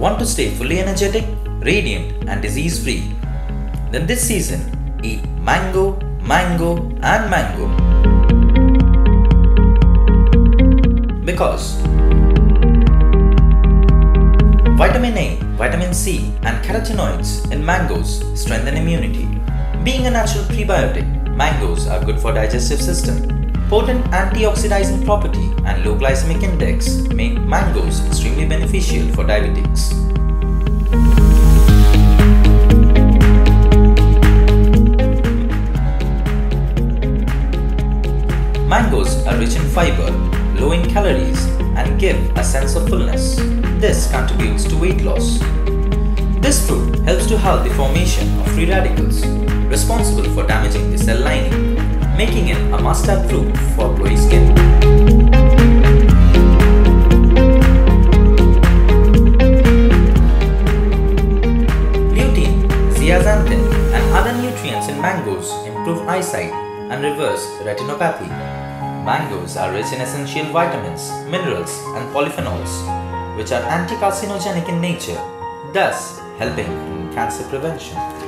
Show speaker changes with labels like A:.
A: Want to stay fully energetic, radiant, and disease free? Then this season, eat mango, mango, and mango. Because vitamin A, vitamin C, and carotenoids in mangoes strengthen immunity. Being a natural prebiotic, mangoes are good for digestive system. Potent antioxidizing property and low glycemic index make mangoes extremely beneficial for diabetics. Mangoes are rich in fiber, low in calories, and give a sense of fullness. This contributes to weight loss. This fruit helps to halt the formation of free radicals, responsible for damaging the cell lining, making it a must-have fruit for glowy skin. Lutein, zeaxanthin, and other nutrients in mangoes improve eyesight and reverse retinopathy. Mangoes are rich in essential vitamins, minerals, and polyphenols, which are anti-carcinogenic in nature, thus helping in cancer prevention.